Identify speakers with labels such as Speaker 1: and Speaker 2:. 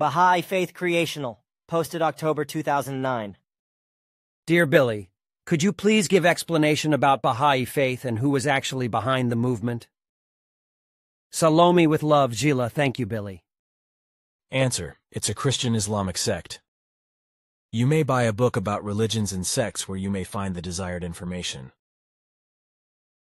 Speaker 1: Baha'i Faith Creational, posted October 2009.
Speaker 2: Dear Billy, could you please give explanation about Baha'i Faith and who was actually behind the movement? Salome with love, Gila. Thank you, Billy.
Speaker 3: Answer. It's a Christian Islamic sect. You may buy a book about religions and sects where you may find the desired information.